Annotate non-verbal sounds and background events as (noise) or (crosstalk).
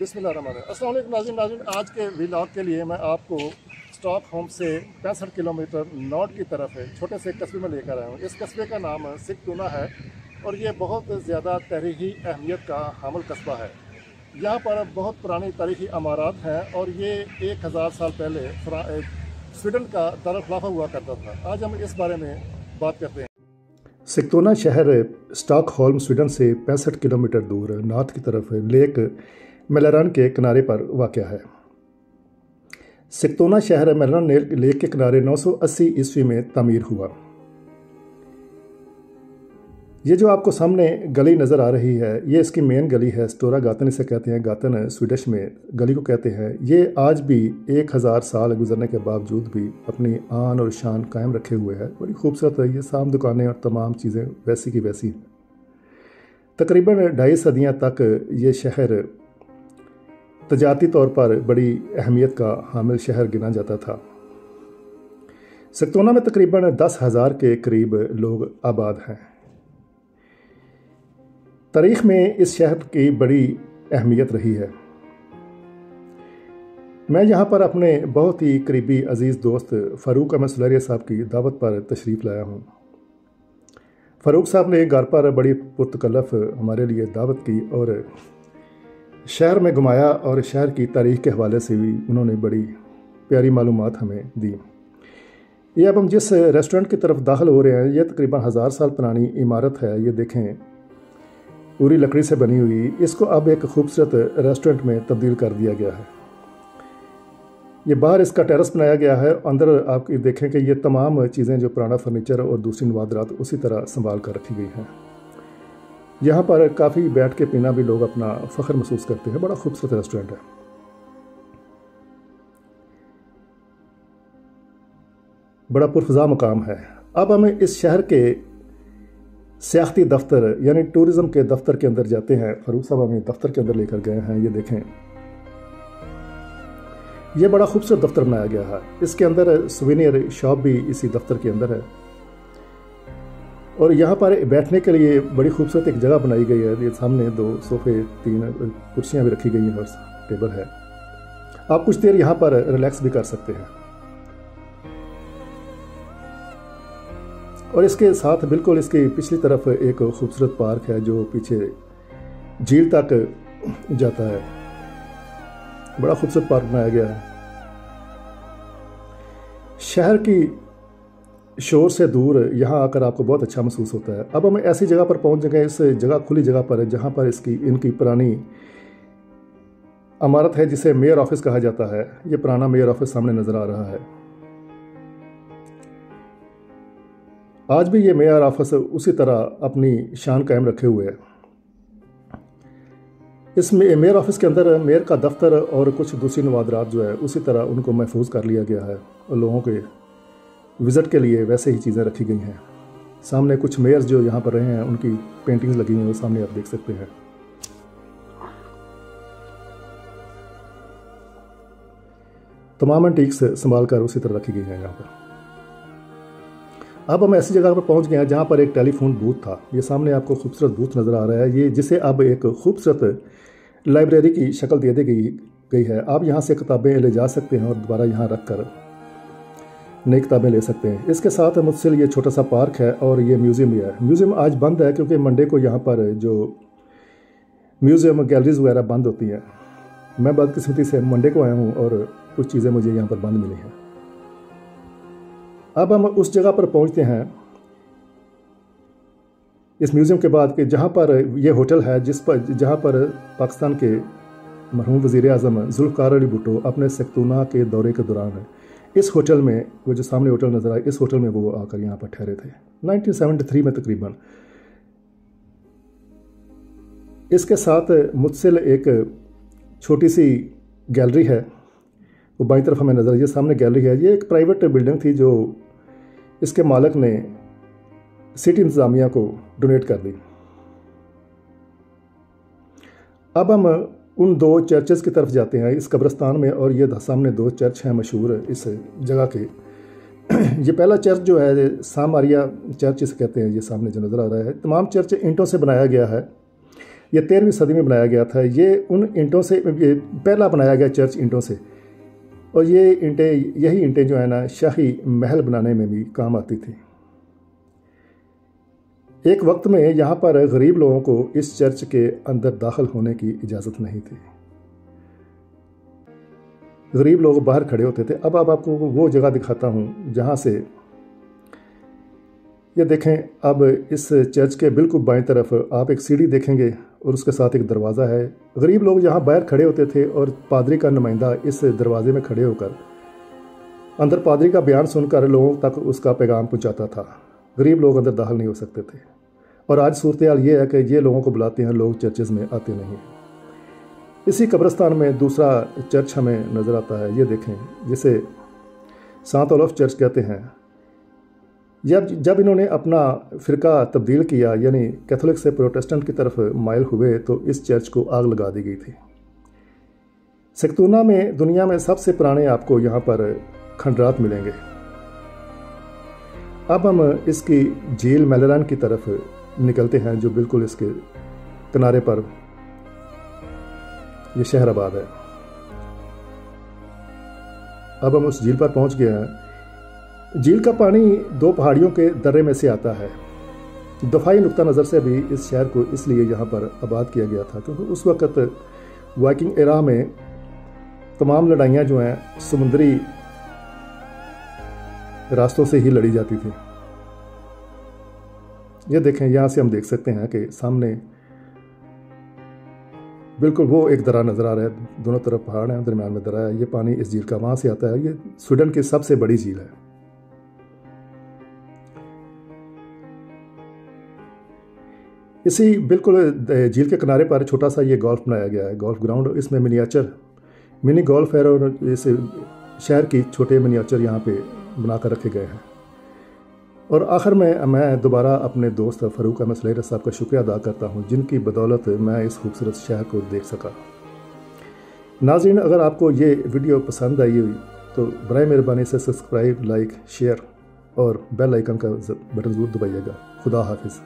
बिस्मिल्लाह नाजिन नाजिन आज के व्लॉग के लिए मैं आपको स्टॉक होम से पैंसठ किलोमीटर नॉर्थ की तरफ़ है, छोटे से कस्बे में लेकर आया हूँ। इस कस्बे का नाम सिकतुना है और ये बहुत ज़्यादा तरीही अहमियत का हामल कस्बा है। यहाँ पर बहुत पुरानी तारीखी अमारात हैं और ये एक हज़ार साल पहले स्वीडन का दारखलाफा हुआ करता था। आज हम इस बारे में बात करते हैं। सिकतोना शहर स्टॉकहोल्म, स्वीडन से पैंसठ किलोमीटर दूर, नॉर्थ की तरफ़ लेक मेलारन के किनारे पर वाक़ है। सिकतोना शहर मेलरन लेक के किनारे 980 ईस्वी में तमीर हुआ। ये जो आपको सामने गली नज़र आ रही है, ये इसकी मेन गली है। स्टोरा गातन इसे कहते हैं, गातन स्वीडिश में गली को कहते हैं। ये आज भी एक हज़ार साल गुजरने के बावजूद भी अपनी आन और शान कायम रखे हुए है। बड़ी खूबसूरत है, ये साम दुकानें और तमाम चीज़ें वैसी की वैसी हैं। तकरीबन ढाई सदियाँ तक ये शहर तजाती तौर पर बड़ी अहमियत का हामिल शहर गिना जाता था। सख्तोना में तकरीबन दस हज़ार के करीब लोग आबाद हैं। तारीख में इस शहर की बड़ी अहमियत रही है। मैं यहाँ पर अपने बहुत ही करीबी अज़ीज़ दोस्त फ़ारूक अहमद सलरिया साहब की दावत पर तशरीफ़ लाया हूँ। फ़ारूक साहब ने घर पर बड़ी पुरतकलफ़ हमारे लिए दावत की और शहर में घुमाया और शहर की तारीख के हवाले से भी उन्होंने बड़ी प्यारी मालूम हमें दी। ये अब हम जिस रेस्टोरेंट की तरफ़ दाखिल हो रहे हैं, ये तकरीबन हज़ार साल पुरानी इमारत है, ये देखें। पूरी लकड़ी से बनी हुई, इसको अब एक खूबसूरत रेस्टोरेंट में तब्दील कर दिया गया है। ये बाहर इसका टेरेस बनाया गया है, अंदर आप देखें कि ये तमाम चीज़ें जो पुराना फर्नीचर और दूसरी नवादरात उसी तरह संभाल कर रखी गई हैं। यहाँ पर काफ़ी बैठ के पीना भी लोग अपना फ़ख्र महसूस करते हैं। बड़ा खूबसूरत रेस्टोरेंट है। बड़ा पुरफजा मकाम है। अब हमें इस शहर के सियाती दफ्तर, यानी टूरिज़म के दफ्तर के अंदर जाते हैं। फरूख साहब, हमें दफ्तर के अंदर लेकर गए हैं, ये देखें। ये बड़ा खूबसूरत दफ्तर बनाया गया है। इसके अंदर सुविनियर शॉप भी इसी दफ्तर के अंदर है। और यहाँ पर बैठने के लिए बड़ी खूबसूरत एक जगह बनाई गई है। ये सामने दो सोफे, तीन कुर्सियाँ भी रखी गई हैं और टेबल है। आप कुछ देर यहाँ पर रिलैक्स भी कर सकते हैं। और इसके साथ बिल्कुल इसकी पिछली तरफ़ एक खूबसूरत पार्क है जो पीछे झील तक जाता है। बड़ा खूबसूरत पार्क बनाया गया है। शहर की शोर से दूर यहाँ आकर आपको बहुत अच्छा महसूस होता है। अब हम ऐसी जगह पर पहुँच गए इस जगह, खुली जगह पर, जहाँ पर इसकी, इनकी पुरानी इमारत है, जिसे मेयर ऑफ़िस कहा जाता है। ये पुराना मेयर ऑफ़िस सामने नज़र आ रहा है। आज भी ये मेयर ऑफ़िस उसी तरह अपनी शान कायम रखे हुए है। इस मेयर ऑफ़िस के अंदर मेयर का दफ्तर और कुछ दूसरी नवादरात जो है, उसी तरह उनको महफूज कर लिया गया है, लोगों के विज़िट के लिए वैसे ही चीज़ें रखी गई हैं। सामने कुछ मेयर्स जो यहाँ पर रहे हैं, उनकी पेंटिंग्स लगी हुई हैं, वो सामने आप देख सकते हैं। तमाम एंटीक्स संभाल कर उसी तरह रखी गई हैं यहाँ पर। अब हम ऐसी जगह पर पहुँच गए हैं जहाँ पर एक टेलीफोन बूथ था। ये सामने आपको खूबसूरत बूथ नज़र आ रहा है। ये जिसे अब एक खूबसूरत लाइब्रेरी की शक्ल दे दी गई गई है। आप यहाँ से किताबें ले जा सकते हैं और दोबारा यहाँ रख कर नई किताबें ले सकते हैं। इसके साथ मुझसे ये छोटा सा पार्क है और ये म्यूज़ियम भी है। म्यूज़ियम आज बंद है क्योंकि मंडे को यहाँ पर जो म्यूज़ियम गैलरीज वगैरह बंद होती हैं। मैं बदकिस्मती से मंडे को आया हूँ और कुछ चीज़ें मुझे यहाँ पर बंद मिली हैं। अब हम उस जगह पर पहुँचते हैं, इस म्यूज़ियम के बाद कि जहाँ पर यह होटल है, जिस पर, जहाँ पर पाकिस्तान के मरहूम वज़ी अजम जुल्फ़ार अली भुट्टो अपने सख्तूना के दौरे के दौरान इस होटल में, वो जो सामने होटल नज़र आया, इस होटल में वो आकर यहाँ पर ठहरे थे। 1973 में तकरीबन। इसके साथ मुझसिल एक छोटी सी गैलरी है। वो बाई तरफ़ हमें नज़र आई, ये सामने गैलरी है। ये एक प्राइवेट बिल्डिंग थी जो इसके मालक ने सिटी इंतज़ामिया को डोनेट कर दी। अब हम उन दो चर्चेज़ की तरफ़ जाते हैं, इस कब्रस्तान में और ये सामने दो चर्च हैं मशहूर, इस जगह के। (clears throat) ये पहला चर्च जो है सामारिया चर्च इसे कहते हैं, ये सामने जो नज़र आ रहा है। तमाम चर्च ईंटों से बनाया गया है। ये तेरहवीं सदी में बनाया गया था। ये उन ईंटों से पहला बनाया गया चर्च ईंटों से। और ये ईंटें, यही ईंटें जो है ना, शाही महल बनाने में भी काम आती थी। एक वक्त में यहाँ पर गरीब लोगों को इस चर्च के अंदर दाखिल होने की इजाज़त नहीं थी। गरीब लोग बाहर खड़े होते थे। अब अब आपको वो जगह दिखाता हूँ जहाँ से ये देखें, अब इस चर्च के बिल्कुल बाएँ तरफ़ आप एक सीढ़ी देखेंगे और उसके साथ एक दरवाज़ा है। गरीब लोग यहाँ बाहर खड़े होते थे और पादरी का नुमाइंदा इस दरवाजे में खड़े होकर, अंदर पादरी का बयान सुनकर लोगों तक उसका पैगाम पहुँचाता था। गरीब लोग अंदर दाखिल नहीं हो सकते थे। और आज सूरत हाल ये है कि ये लोगों को बुलाते हैं, लोग चर्चेज़ में आते नहीं इसी कब्रस्तान में दूसरा चर्च हमें नज़र आता है, ये देखें, जिसे सांत ओलफ चर्च कहते हैं। जब जब इन्होंने अपना फ़िरका तब्दील किया, यानी कैथोलिक से प्रोटेस्टेंट की तरफ़ माइल हुए तो इस चर्च को आग लगा दी गई थी। सिकतूना में, दुनिया में सबसे पुराने आपको यहाँ पर खंडरात मिलेंगे। अब हम इसकी झील मेलरान की तरफ़ निकलते हैं, जो बिल्कुल इसके किनारे पर ये शहराबाद है। अब हम उस झील पर पहुँच गए हैं। झील का पानी दो पहाड़ियों के दर्रे में से आता है। दफाई नुकता नज़र से भी इस शहर को इसलिए यहाँ पर आबाद किया गया था, क्योंकि उस वक़्त वाइकिंग एरा में तमाम लड़ाइयाँ जो हैं, समुद्री रास्तों से ही लड़ी जाती थी। ये देखें, यहाँ से हम देख सकते हैं कि सामने बिल्कुल वो एक दरा नज़र आ रहा है। दोनों तरफ़ पहाड़ हैं, दरम्यान में दरा है। ये पानी इस झील का वहाँ से आता है। ये स्वीडन की सबसे बड़ी झील है। इसी बिल्कुल झील के किनारे पर छोटा सा ये गोल्फ बनाया गया है। गोल्फ ग्राउंड, इसमें मिनियाचर मिनी गोल्फ है और इस शहर की छोटे मिनियाचर यहाँ पे बनाकर रखे गए हैं। और आखिर में मैं दोबारा अपने दोस्त फ़रूक अहमद सलेर साहब का शुक्रिया अदा करता हूँ, जिनकी बदौलत मैं इस खूबसूरत शहर को देख सका। नाजिन अगर आपको ये वीडियो पसंद आई हुई तो बर मेहरबानी से सब्सक्राइब, लाइक, शेयर और बेल आइकन का बटन ज़रूर दबाइएगा। खुदा हाफिज़।